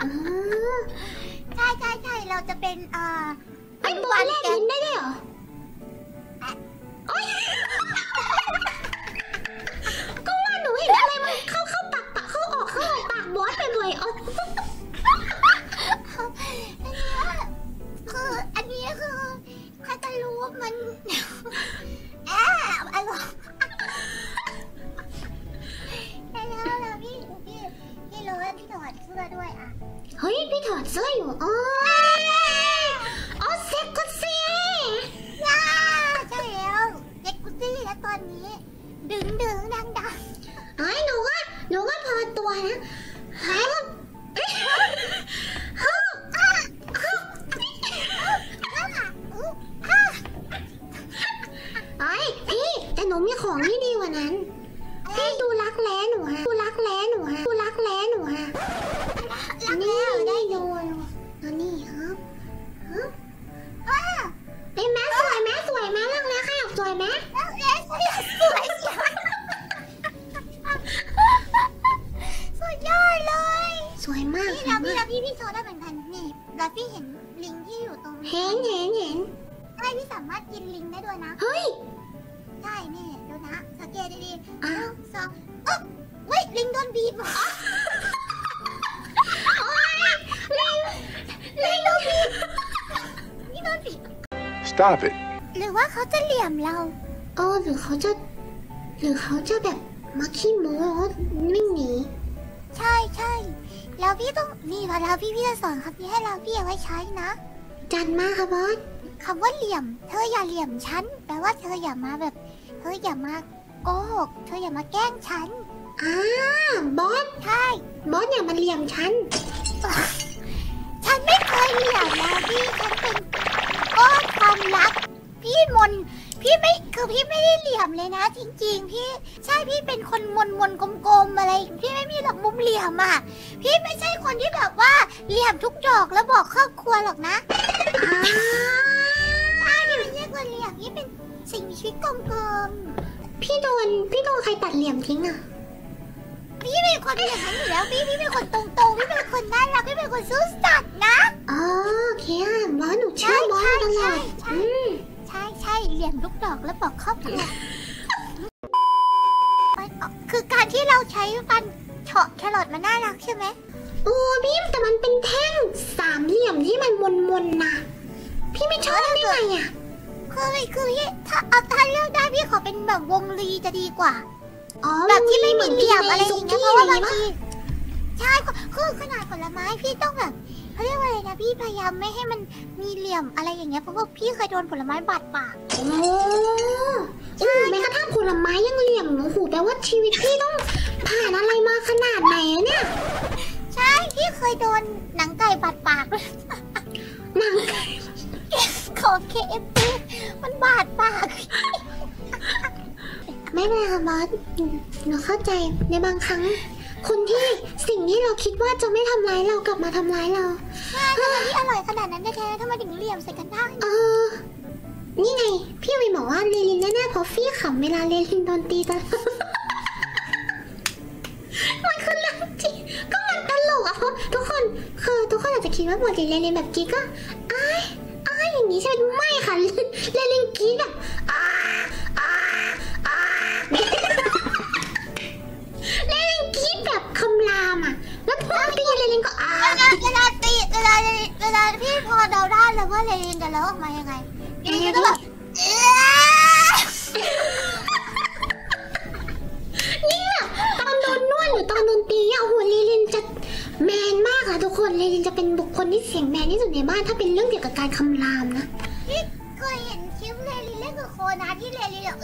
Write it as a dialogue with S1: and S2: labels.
S1: อ๋อ
S2: ใช่ใช่ใช่เราจะเป็นเอ่อ
S1: ไอ้บอลแลกลิ้นได้ด้วยเหรอ สื้อ
S2: ด้วยอะ
S1: เฮ้ย พี่ถอดเสื้ออยู่อ๋ออ๋อเซ็กก็เซ่
S2: ย่าใช่แล้วเด็กกุซี่แล้วตอนนี้ ดึงดึงดังดัง
S1: ไอ้ยหนูว่าหนูว่าพอตัวนะฮะฮึฮึไอ้ยพี่แต่หนูมีของที่ดีกว่านั้นพี่ดูรักแร้หนูฮะดูรักแร้หนูฮะดูรักแร้หนูฮะ
S2: รัก
S1: นี่
S2: แล้ว
S1: ได้ดูอันนี้ครับฮึ
S2: อ่า
S1: เป็นแม่สวยไหมสวยไหมรักแร้ขยับสวยไหม
S2: แล้วเอ๊ะสวยสวยสุดยอดเลย
S1: สวยมาก
S2: พี่
S1: ค่ะ
S2: แล้วพี่แล้วพี่พี่โชว์ได้เหมือนกันนี่แล้วพี่เห็นลิงที่อยู่ตรงนี้
S1: เห็นเห็นเห็น
S2: ใช่พี่สามารถกินลิงได้ด้วยนะ
S1: เฮ้ย
S2: ใช่นี่ดูนะสังเกตดีๆห
S1: อะ
S2: นึ่งสองเอ๊ะเฮ้ยลิงโดนบีบมา
S1: โอ๊ยลิง
S2: ลิงโดนบีบนี่โดนบีบ
S3: Stop it.
S2: หรือว่าเขาจะเหลี่ยมเรา
S1: เออหรือเขาจะหรือเขาจะแบบมาขี้โม้แล้วไม่หนี
S2: ใช่ใช่แล้วพี่ต้องนี่พอแล้วพี่พี่จะสอนคำนี้ให้เราพี่เอาไว้ใช้นะ
S1: จัดมาค่ะบอส
S2: คำว่าเหลี่ยม เธออย่าเหลี่ยมฉันแปลว่าเธออย่ามาแบบ เธออย่ามาโกหกเธออย่ามาแกล้งฉัน
S1: อ่าบอส
S2: ใช่
S1: บอสอย่ามาเหลี่ยมฉัน
S2: ฉันไม่เคยเหลี่ยม คือพี่ไม่ได้เหลี่ยมเลยนะ จริง ๆ พี่ใช่พี่เป็นคนมนมนๆกลมๆอะไร พี่ไม่มีหรอกมุมเหลี่ยมอะพี่ไม่ใช่คนที่แบบว่าเหลี่ยมทุกดอกแล้วบอกครอบครัวหรอกนะ
S1: อ่า
S2: ใช่พี่ไม่ใช่คนเหลี่ยมพี่เป็นสิ่งมีชีวิตกลม
S1: พี่โดนพี่โดนใครตัดเหลี่ยมทิ้งอะ
S2: ๆพี่เป็นคนอย่างนั้นอยู่แล้วพี่พี่เป็นคนตรงๆพี่เป็นคนน่ารักพี่เป็นคนซื่อสัตย์นะ
S1: อ๋อโอเคอะบอสหนูเชื่อบอสมาตลอด
S2: ใช่ใช่
S1: อืม
S2: ใช่ใช่ เหลี่ยมทุกดอกแล้วบอกครอบครัวคือการที่เราใช้ฟันเฉาะแครอทมันน่ารักใช่ไหม
S1: โอ้พี่แต่มันเป็นแท่งสามเหลี่ยมที่มันมนๆนะพี่ไม่ชอบได้ไงอะ
S2: คือคือพี่ถ้าเอาถ้าเลือกได้พี่ขอเป็นแบบวงรีจะดีกว่า
S1: อ๋อ
S2: แบบที่ไม่มีเหลี่ยมอะไรอย่างเงี้ยเพราะว่าบาง
S1: ปะ
S2: ทีใช่คือขนาดผลไม้พี่ต้องแบบ เขาเรียกว่าอะไรนะพี่พยายามไม่ให้มันมีเหลี่ยมอะไรอย่างเงี้ยเพราะว่าพี่เคยโดนผลไม้บาดปาก
S1: โอ้โอ้แม้กระทั่งผลไม้ยังเหลี่ยมโอ้โหแปลว่าชีวิตพี่ต้องผ่านอะไรมาขนาดไหนอะเนี่ย
S2: ใช่พี่เคยโดนหนังไก่บาดปากด้วย
S1: หนัง
S2: ของ KFC มันบาดปาก
S1: ไม่เป็นไรค่ะบอสหนูเข้าใจในบางครั้ง คนที่สิ่งที่เราคิดว่าจะไม่ทำร้ายเรากลับมาทำร้ายเรา
S2: ใช่ทำไมที่อร่อยขนาดนั้นแท้ๆทำไมถึงเหลี่ยมใส่กันได้
S1: เออ นี่ไง พี่วินบอกว่าเลลินแน่ๆเพราะฟี่ขำเวลาเลลินโดนตีตลอดมันคือเรื่องจริงก็มันตลกอะเพราะทุกคนคือทุกคนอาจจะคิดว่าปกติเลลินแบบกรีดก็อ้ายอ้ายอย่างนี้ใช่ไหมไม่ค่ะเลลินกรีดแบบอ้าา
S2: ได้แล้วว่าเลนจะร้องออกมายังไงเลนก็แบบเอ๊ะ
S1: เนี่ยตอนโดนนวดหรือตอนโดนตีเนี่ยโอ้โหเลลินจะแมนมากค่ะทุกคนเลลินจะเป็นบุคคลที่เสียงแมนที่สุดในบ้านถ้าเป็นเรื่องเกี่ยวกับการคำรามนะ
S2: พี่เคยเห็นคลิปเลลินเล่นกับโคนาที่เลลินแบบ